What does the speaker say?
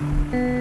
Música